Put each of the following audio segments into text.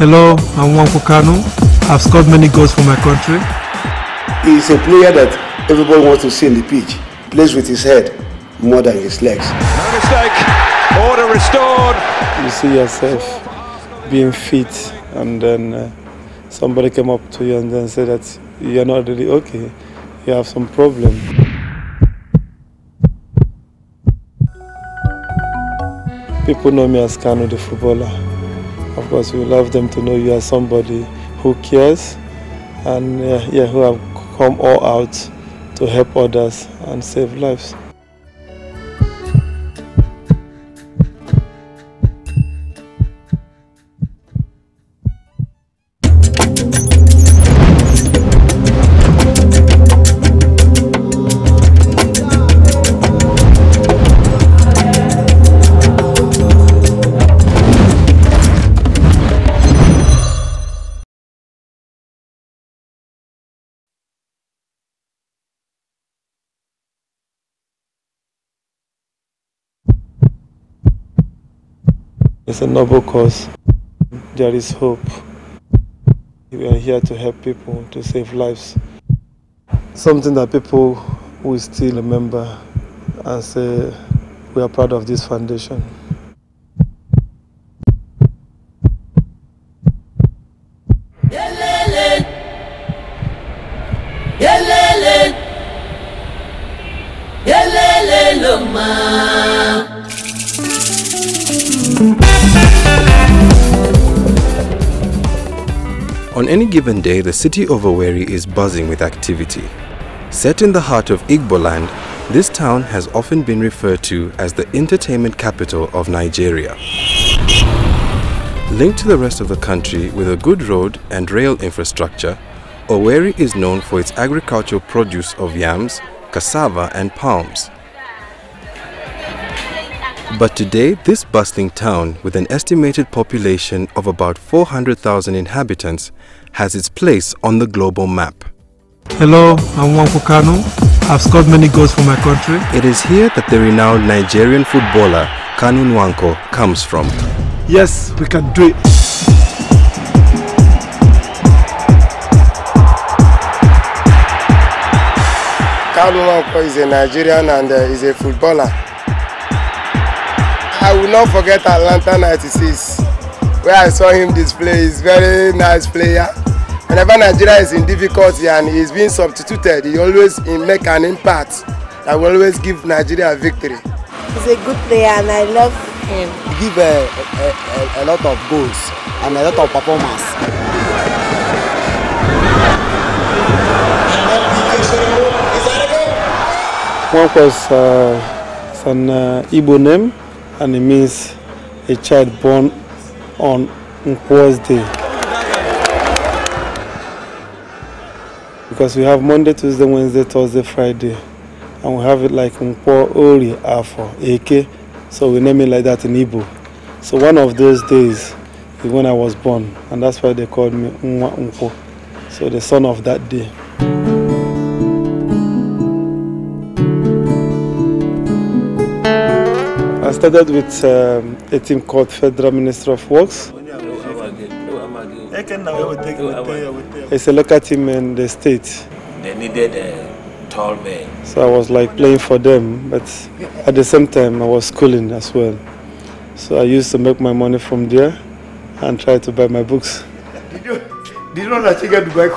Hello, I'm Nwankwo Kanu. I've scored many goals for my country. He's a player that everybody wants to see in the pitch. Plays with his head more than his legs. No mistake. Order restored. You see yourself being fit, and then uh, somebody came up to you and then said that you're not really okay. You have some problem. People know me as Kanu the footballer. Of course, we love them to know you are somebody who cares and uh, yeah, who have come all out to help others and save lives. It's a noble cause. There is hope. We are here to help people, to save lives. Something that people will still remember and say, we are proud of this foundation. Given day, the city of Owerri is buzzing with activity. Set in the heart of Igbo land, this town has often been referred to as the entertainment capital of Nigeria. Linked to the rest of the country with a good road and rail infrastructure, Owerri is known for its agricultural produce of yams, cassava and palms. But today, this bustling town, with an estimated population of about 400,000 inhabitants, has its place on the global map. Hello, I'm Nwankwo Kanu. I've scored many goals for my country. It is here that the renowned Nigerian footballer Kanu Nwankwo comes from. Yes, we can do it. Kanu Nwankwo is a Nigerian and uh, is a footballer. I will not forget Atlanta 96 where I saw him display. He's very nice player. Whenever Nigeria is in difficulty and he's being substituted, he always he make an impact that will always give Nigeria a victory. He's a good player and I love him. give a, a, a, a lot of goals and a lot of performance. One was uh, it's an uh, Igbo name and it means a child born on Nkwo's Day. Because we have Monday, Tuesday, Wednesday, Thursday, Friday. And we have it like Nkwo Orie Afo, Eke. So we name it like that in Igbo. So one of those days is when I was born. And that's why they called me Nwa Nkwo. So the son of that day. I started with um, a team called Federal Ministry of Works. Oh, oh, oh, it's a local team in the state. They needed a tall man. So I was like playing for them, but at the same time I was schooling as well. So I used to make my money from there and try to buy my books. Did you, did you know that you get to buy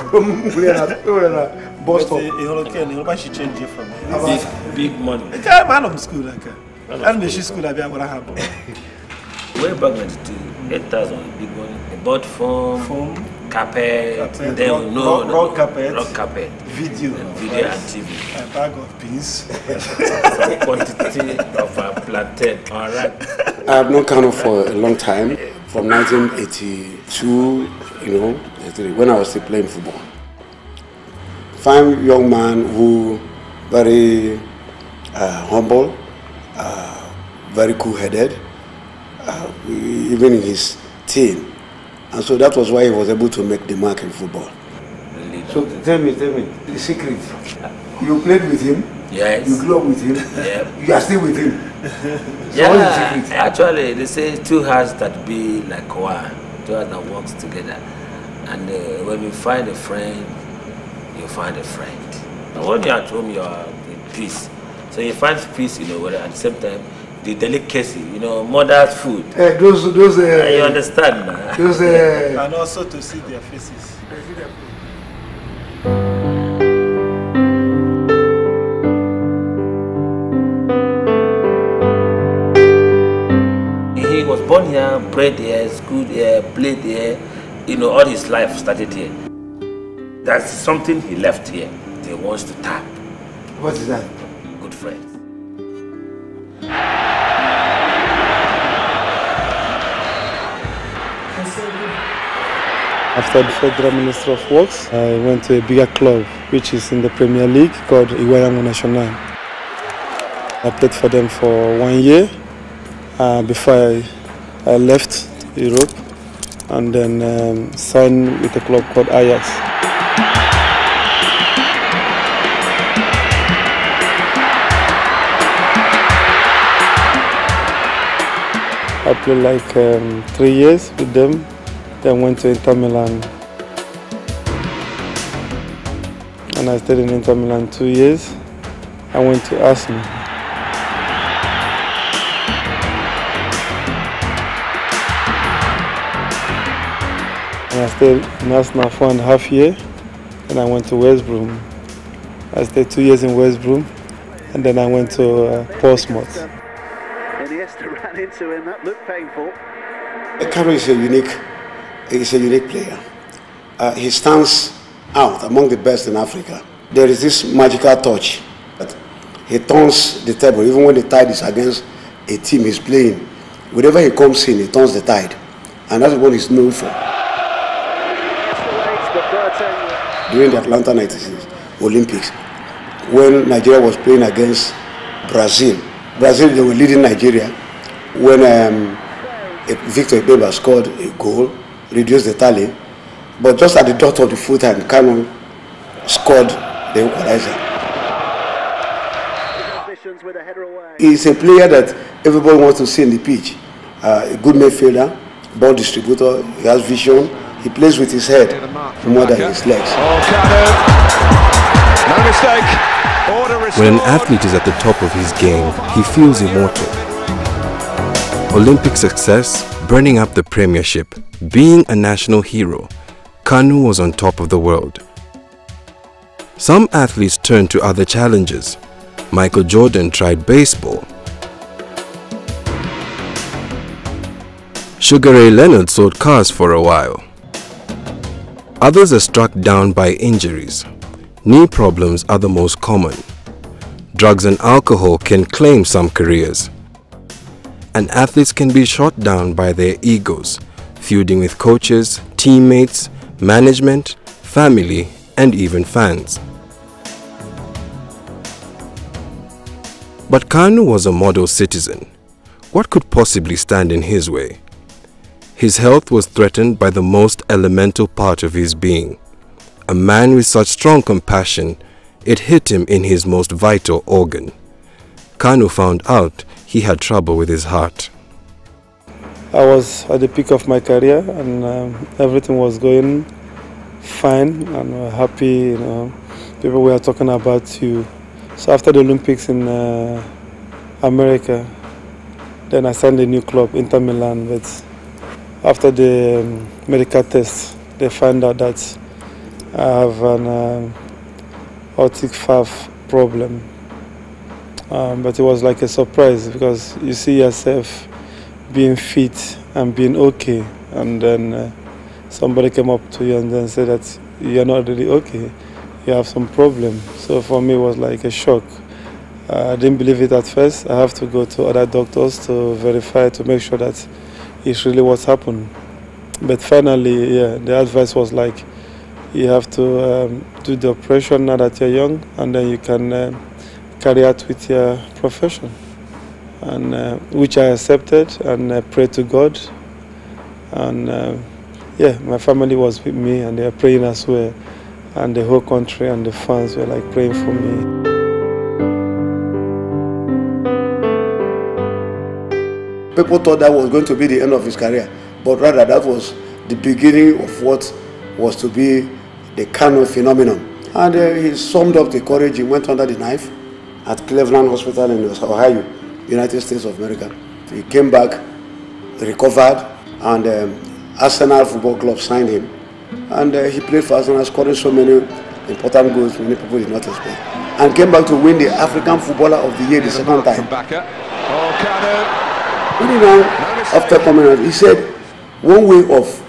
bus stop? Big, big money. It's a man of school like that. And the school I be able to have. Way back in the 8,000, big money. Bought foam, Foam, carpet, Carpet, then rock- we know rock- rock carpet. rock carpet, video, and video and TV. a bag of beans. Some quantity of a plantain. All right. I've known Kanu for a long time, from 1982, you know, when I was still playing football. Fine young man who very uh, humble, uh, very cool-headed, uh, even in his team. And so that was why he was able to make the mark in football. So tell me, tell me, the secret. You played with him, Yes. you grew up with him, Yeah. you are still with him. So Yeah, what is the secret? actually, they say two hearts that be like one. two us that works together. And uh, when you find a friend, you find a friend. And when you're at home, you're in peace. So you find peace, you know, at the same time, the delicacy, you know, mother's food. Uh, those, those, uh, you understand, man? those, uh, and also to see their faces. He was born here, bred here, schooled here, played here, you know, all his life started here. That's something he left here. He wants to tap. what is that? Good friends. After the Federal Minister of Works, I went to a bigger club, which is in the Premier League, called Iwuanyanwu National. I played for them for one year uh, before I, I left Europe and then um, signed with a club called Ajax. I played like um, three years with them, then went to Inter Milan. And I stayed in Inter Milan two years. I went to Arsenal. And I stayed in Arsenal for a half year. Then I went to West Brom. I stayed two years in West Brom. And then I went to uh, Portsmouth. And Iniesta ran into him. That looked painful. Karo is a unique, is a unique player. Uh, he stands out among the best in Africa. There is this magical touch that he turns the table, even when the tide is against a team he's playing. Whenever he comes in, he turns the tide, and that's what he's known for. During the Atlanta 96 Olympics, when Nigeria was playing against Brazil, Brazil they were leading Nigeria when um, Victor Ikpeba scored a goal, reduced the tally, but just at the dot of the full time, Kanu scored the equalizer. He's a player that everybody wants to see in the pitch. Uh, a good midfielder, ball distributor, he has vision, he plays with his head more than his legs. When an athlete is at the top of his game, he feels immortal. Olympic success, burning up the premiership, being a national hero, Kanu was on top of the world. Some athletes turned to other challenges. Michael Jordan tried baseball. Sugar Ray Leonard sold cars for a while. Others are struck down by injuries. Knee problems are the most common. Drugs and alcohol can claim some careers. And athletes can be shot down by their egos, feuding with coaches, teammates, management, family, and even fans. But Kanu was a model citizen. What could possibly stand in his way? His health was threatened by the most elemental part of his being. A man with such strong compassion, it hit him in his most vital organ. Kanu found out he had trouble with his heart. I was at the peak of my career and um, everything was going fine and we were happy. You know, people were talking about you. So after the Olympics in uh, America, then I signed a new club, Inter Milan. But after the um, medical test, they found out that I have an um, aortic valve problem. Um, but it was like a surprise because you see yourself being fit and being okay, and then uh, somebody came up to you and then said that you're not really okay, you have some problem. So for me, it was like a shock. Uh, I didn't believe it at first. I have to go to other doctors to verify to make sure that it's really what's happened. But finally, yeah, the advice was like, you have to um, do the operation now that you're young, and then you can uh, carry out with your profession. And uh, which I accepted and uh, prayed to God. And uh, yeah, my family was with me, and they are praying as well. And the whole country and the fans were like praying for me. People thought that was going to be the end of his career, but rather that was the beginning of what was to be the Kanu phenomenon. And uh, he summed up the courage. He went under the knife at Cleveland Hospital in Ohio, United States of America. He came back, recovered, and um, Arsenal Football Club signed him. And uh, he played for Arsenal, scoring so many important goals many people did not expect. And came back to win the African Footballer of the Year the second time. When he now, after coming out, he said, one way of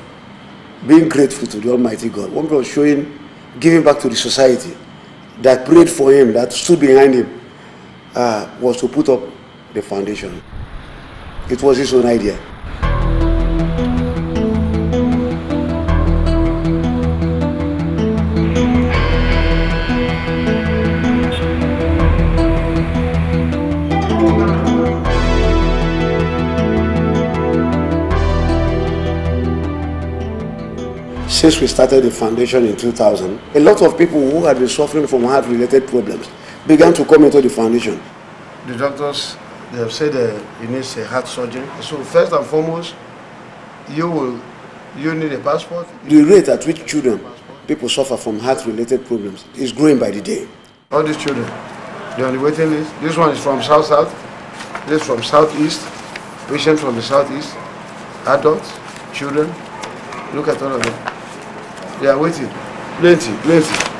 being grateful to the Almighty God, one way of showing, giving back to the society that prayed for him, that stood behind him, uh, was to put up the foundation. It was his own idea. since we started the foundation in 2000, a lot of people who had been suffering from heart-related problems began to come into the foundation. The doctors, they have said uh, he needs a heart surgery. So first and foremost, you will, you need a passport. The rate at which children, people suffer from heart-related problems is growing by the day. All these children, they're on the waiting list. This one is from South-South, this is from Southeast, patients from the Southeast, adults, children. Look at all of them. They are waiting. Plenty, plenty.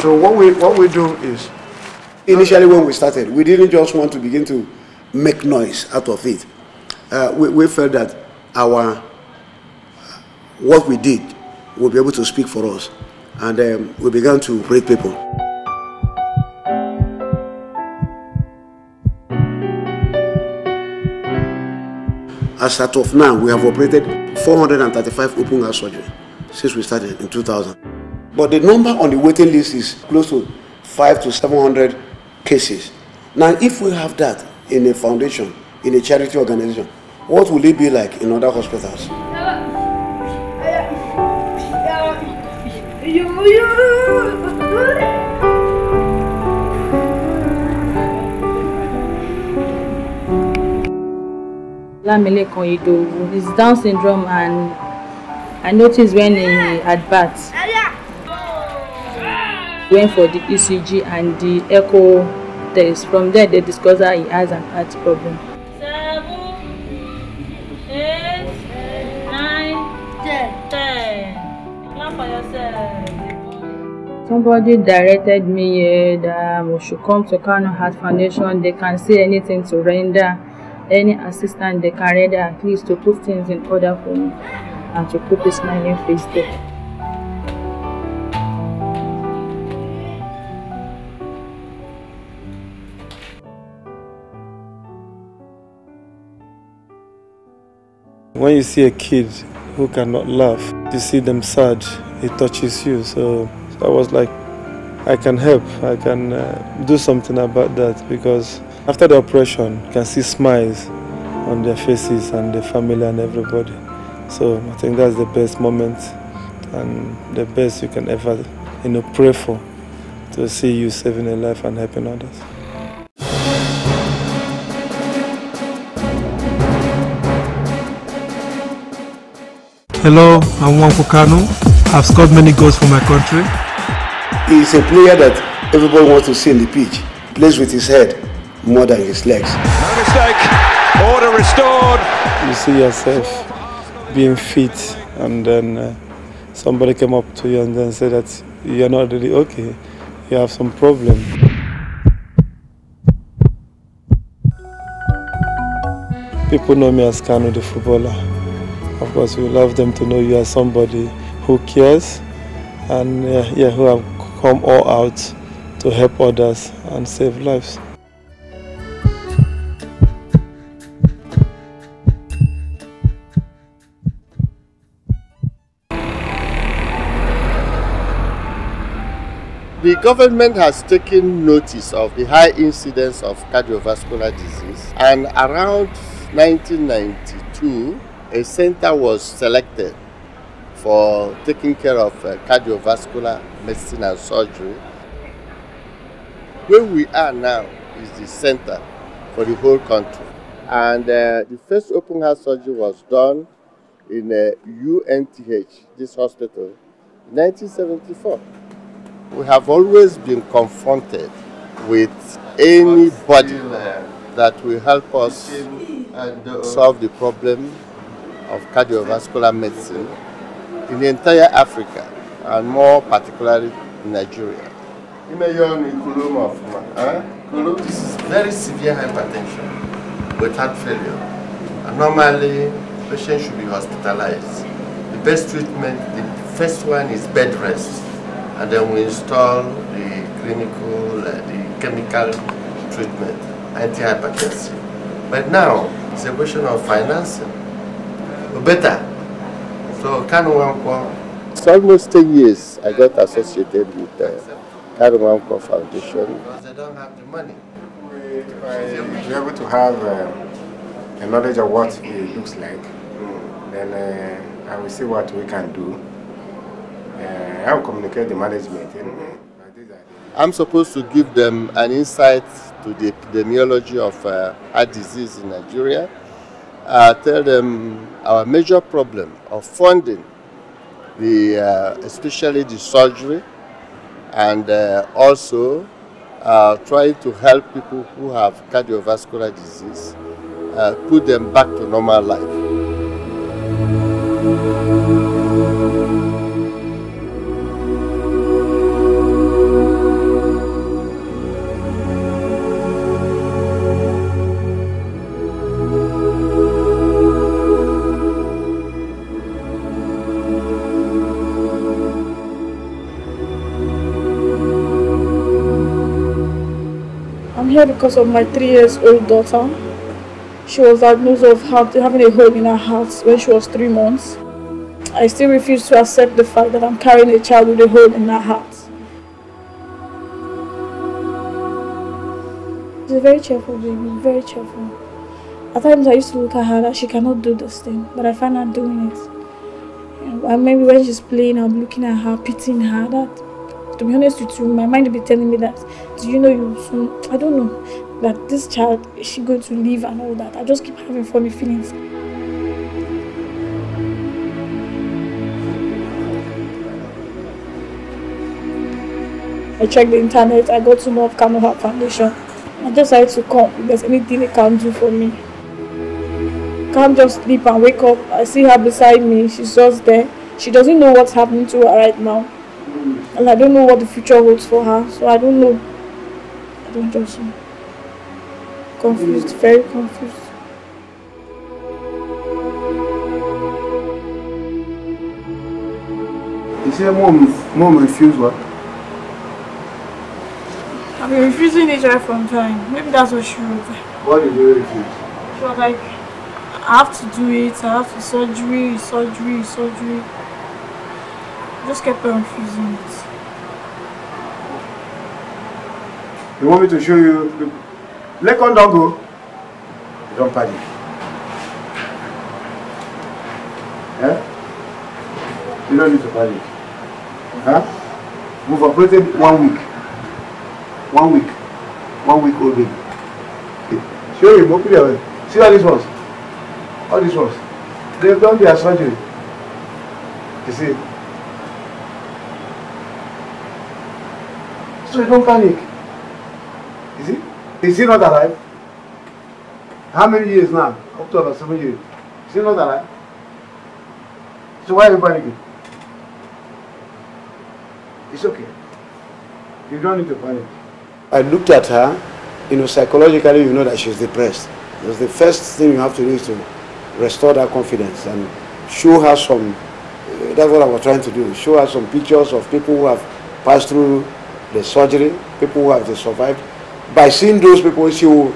So what we what we do is initially when we started, we didn't just want to begin to make noise out of it. Uh, we, we felt that our what we did will be able to speak for us, and um, we began to rate people. As of now, we have operated 435 open heart surgery since we started in 2000. But the number on the waiting list is close to five to 700 cases. Now, if we have that in a foundation, in a charity organization, what will it be like in other hospitals? Idowu is Down syndrome and I noticed when he had bath, went for the ECG and the echo test. From there, they discovered that he has an heart problem. Somebody directed me here that we should come to Kanu Heart Foundation. They can say anything to render any assistance they can render at least to put things in order for me and to put a smiling face there. When you see a kid who cannot laugh, you see them sad, it touches you. So, I was like, I can help, I can uh, do something about that because after the operation, you can see smiles on their faces and the family and everybody. So I think that's the best moment and the best you can ever you know, pray for to see you saving a life and helping others. Hello, I'm Nwankwo Kanu. I've scored many goals for my country. He's a player that everybody wants to see in the pitch. Plays with his head more than his legs. No mistake. Order restored. You see yourself being fit and then uh, somebody came up to you and then said that you're not really okay. You have some problem. People know me as Kanu the footballer. Of course, we love them to know you are somebody who cares and uh, yeah, who have come all out to help others and save lives. The government has taken notice of the high incidence of cardiovascular disease and around 1992 a center was selected for taking care of uh, cardiovascular medicine and surgery. Where we are now is the center for the whole country. And uh, the first open heart surgery was done in uh, UNTH, this hospital, in 1974. We have always been confronted with anybody that will help us solve the problem of cardiovascular medicine in the entire Africa and more particularly in Nigeria. This is very severe hypertension with heart failure. And normally, patient should be hospitalized. The best treatment, the first one is bed rest. And then we install the clinical, uh, the chemical treatment, antihypertensive. But now, it's a question of financing. Better. So, Kanu Wankwa. It's almost 10 years I got associated with the Kanu Wankwa Foundation. Because they don't have the money. If I be able to have uh, a knowledge of what it looks like, then uh, I will see what we can do. Uh, I will communicate the management. Anyway. I'm supposed to give them an insight to the epidemiology of uh, heart disease in Nigeria. Uh, tell them our major problem of funding, the, uh, especially the surgery, and uh, also uh, trying to help people who have cardiovascular disease, uh, put them back to normal life. Because of my three years old daughter. She was diagnosed of having a hole in her heart when she was three months. I still refuse to accept the fact that I'm carrying a child with a hole in her heart. She's a very cheerful baby, very cheerful. At times I used to look at her that she cannot do this thing, but I find her doing it. And maybe when she's playing, I'm looking at her, pitying her. That, to be honest with you, my mind will be telling me that, do you know you soon, I don't know, that this child, is she going to live and all that. I just keep having funny feelings. I checked the internet, I got to know of Heart Foundation. I decided to come if there's anything they can do for me. Can't just sleep and wake up. I see her beside me, she's just there. She doesn't know what's happening to her right now. And I don't know what the future holds for her, so I don't know. I don't just know. Confused, very confused. You say mom, mom refused what? I've been refusing it right from time. Maybe that's what she wrote. What did you refuse? She was like, I have to do it, I have to surgery, surgery, surgery. I just kept on refusing it. You want me to show you? Let on don't go. Don't panic. Yeah? You don't need to panic. Huh? We've operated one week. One week. One week old baby. Show him, open your. See all these ones? All these ones. They've done their surgery. You see? So you don't panic. Is he? Not alive? How many years now? About seven years. Is he not alive? So why are you panicking? It's okay. You don't need to panic. I looked at her, you know, psychologically, you know that she's depressed. Because the first thing you have to do is to restore that confidence and show her some, uh, that's what I was trying to do, show her some pictures of people who have passed through the surgery, people who have survived. By seeing those people, she will,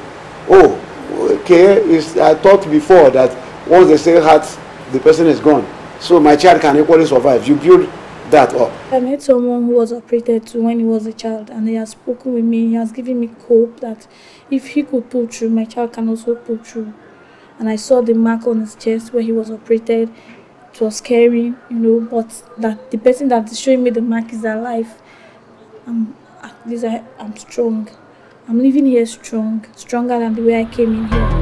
oh, okay, is, I thought before that once they say heart, the person is gone. So my child can equally survive. You build that up. I met someone who was operated to when he was a child and he has spoken with me. He has given me hope that if he could pull through, my child can also pull through. And I saw the mark on his chest where he was operated. It was scary, you know, but that the person that is showing me the mark is alive. I'm, at least I, I'm strong. I'm living here strong, stronger than the way I came in here.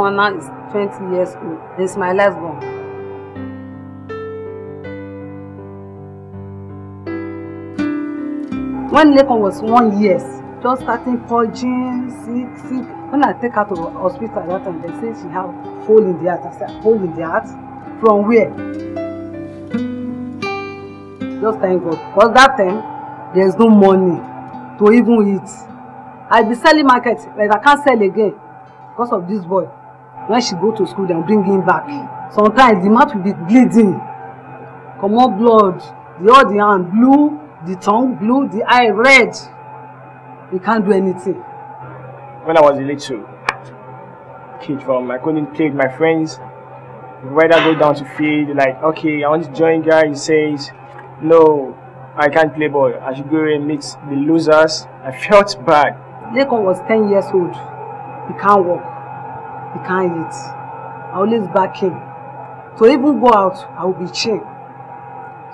Lekan now is 20 years old. And Ismaila is gone. When Lekan was one year, just starting purging, sick, sick. When I take her to hospital that time, they say she have hole in the heart. I said, hole in the heart? From where? Just thank God. Because that time, there's no money to even eat. I be selling market, but I can't sell again because of this boy. When she go to school, then bring him back. Sometimes the mouth will be bleeding. Comot blood. The all the hand blue, the tongue blue, the eye red. He can't do anything. When I was a little kid from, I couldn't play with my friends. Whether go down to field, like, okay, I want to join guy, he says, no, I can't play ball. I should go and meet the losers. I felt bad. Lekon was 10 years old. He can't walk. He can't eat. I always back him. To even go out, I will be chained.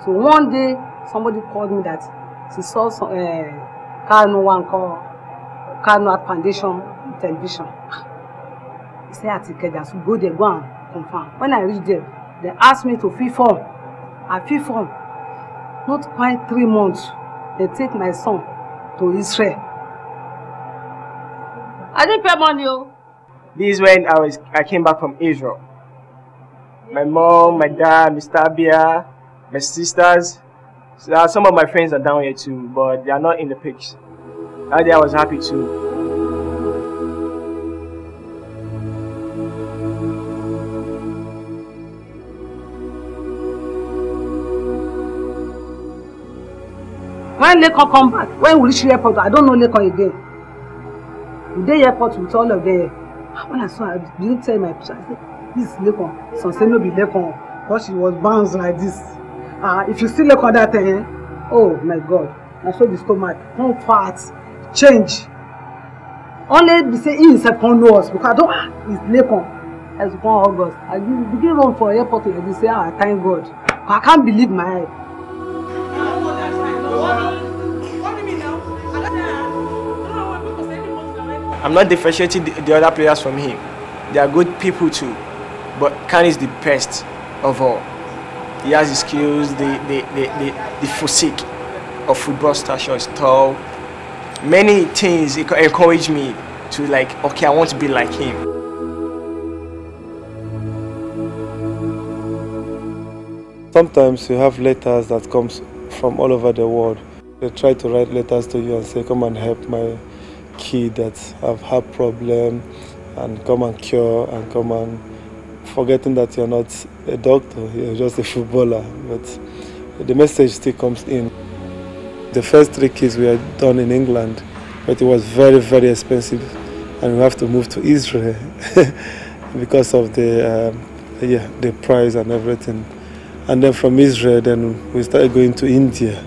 So one day, somebody called me that she saw some uh, Kano one call Kano at Foundation on television. He said at Ikeja, so go there, go and confirm. When I reached there, they asked me to fill form. I fill form. Not quite three months, they take my son to Israel. I didn't pay money, oh. This is when I was I came back from Israel. My mom, my dad, Mr. Abia, my sisters. So, uh, some of my friends are down here too, but they are not in the pics. That day I was happy too. When Lekan come back, when we reach the airport, I don't know Lekan again. We dey airport with all of them. When I saw her, I didn't tell my picture. I said, this is Lekon. Some say no be Lekon. Because she was bounced like this. Uh, if you see Lekon that time, eh? oh my God. I saw the stomach, come fat, change. Only be say he himself come know us because I don't, ah, it's Lekon. As one August, I begin run for airport like this, say, ah, thank God. I can't believe my eye. I'm not differentiating the, the other players from him. They are good people too. But Khan is the best of all. He has the skills, the the, the, the, the physique of football stature is tall. Many things encourage me to like, okay, I want to be like him. Sometimes you have letters that comes from all over the world. They try to write letters to you and say, come and help my kid that have had problem and come and cure and come and forgetting that you're not a doctor, you're just a footballer. But the message still comes in. The first three kids were done in England, but it was very, very expensive and we have to move to Israel because of the, um, yeah, the price and everything. And then from Israel, then we started going to India.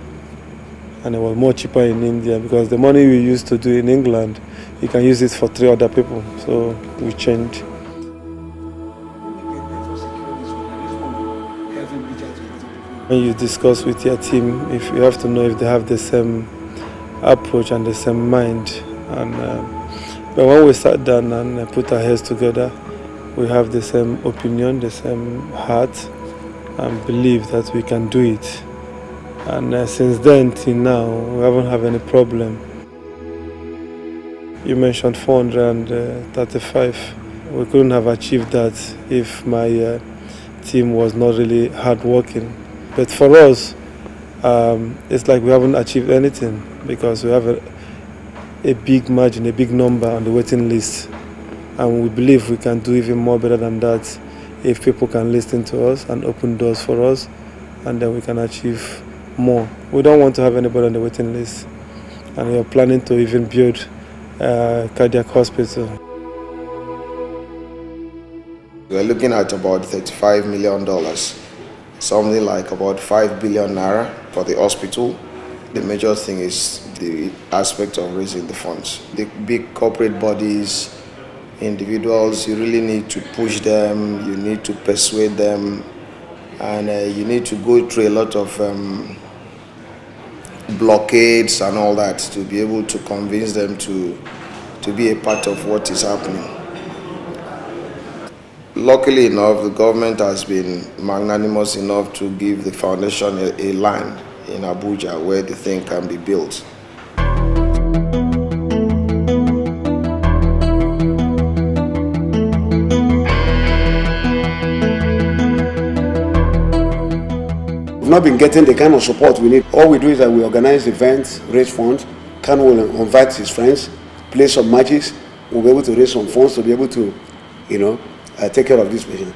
And it was more cheaper in India because the money we used to do in England, you can use it for three other people. So we changed. When you discuss with your team, if you have to know if they have the same approach and the same mind. And uh, but when we sat down and put our heads together, we have the same opinion, the same heart, and believe that we can do it. And uh, since then till now, we haven't had any problem. You mentioned 435. We couldn't have achieved that if my uh, team was not really hardworking. But for us, um, it's like we haven't achieved anything because we have a, a big margin, a big number on the waiting list. And we believe we can do even more better than that if people can listen to us and open doors for us, and then we can achieve more. We don't want to have anybody on the waiting list, and we are planning to even build a cardiac hospital. We're looking at about $35 million, something like about 5 billion naira for the hospital. The major thing is the aspect of raising the funds. The big corporate bodies, individuals, you really need to push them, you need to persuade them, and uh, you need to go through a lot of um, blockades and all that to be able to convince them to, to be a part of what is happening. luckily enough, the government has been magnanimous enough to give the foundation a, a land in Abuja where the thing can be built. Not been getting the kind of support we need. All we do is that we organize events, raise funds. Kanu will invite his friends, play some matches. We'll be able to raise some funds to be able to, you know, uh, take care of this patient.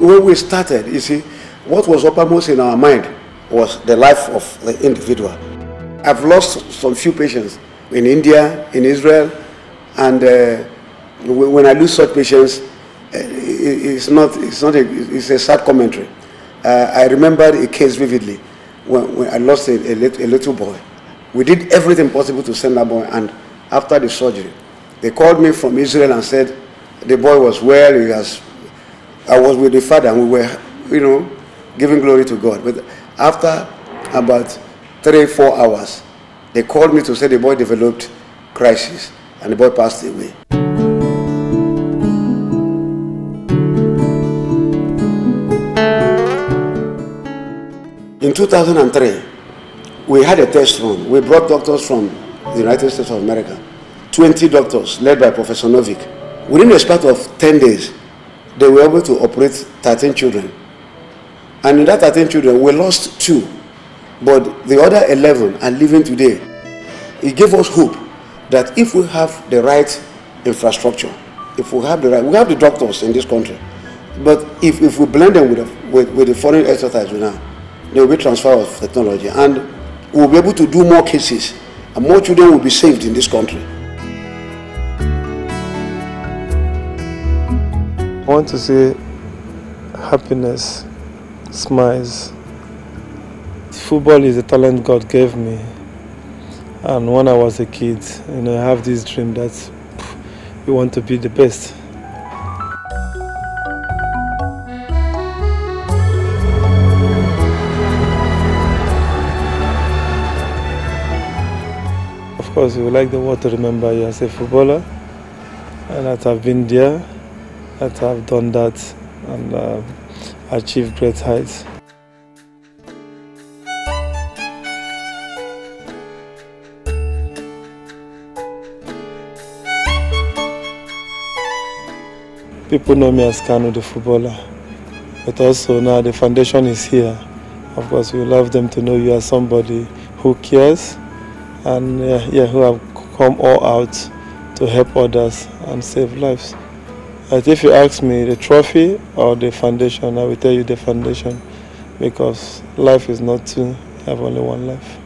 When we started, you see, what was uppermost in our mind was the life of the individual. I've lost some few patients in India, in Israel, and uh, when I lose such patients, it's not, it's not a, it's a sad commentary. Uh, I remember a case vividly when, when I lost a, a, little, a little boy. We did everything possible to send that boy, and after the surgery, they called me from Israel and said the boy was well. He has. I was with the father, and we were, you know, giving glory to God. But after about three, four hours, they called me to say the boy developed crisis, and the boy passed away. In 2003, we had a test run. We brought doctors from the United States of America, 20 doctors led by Professor Novick. Within a span of 10 days, they were able to operate 13 children. And in that 13 children, we lost two, but the other 11 are living today. It gave us hope that if we have the right infrastructure, if we have the right, we have the doctors in this country, but if, if we blend them with, the, with, with the foreign expertise we now, there will be transfer of technology and we'll be able to do more cases and more children will be saved in this country. I want to say happiness, smiles. Football is a talent God gave me. And when I was a kid, you know, I have this dream that you want to be the best. Course, you like the world to remember you as a footballer, and that I've been there, that I've done that, and uh, achieved great heights. People know me as Kanu the footballer, but also now the foundation is here. Of course, we love them to know you are somebody who cares and uh, yeah, who have come all out to help others and save lives. But if you ask me the trophy or the foundation, I will tell you the foundation because life is not two, you have only one life.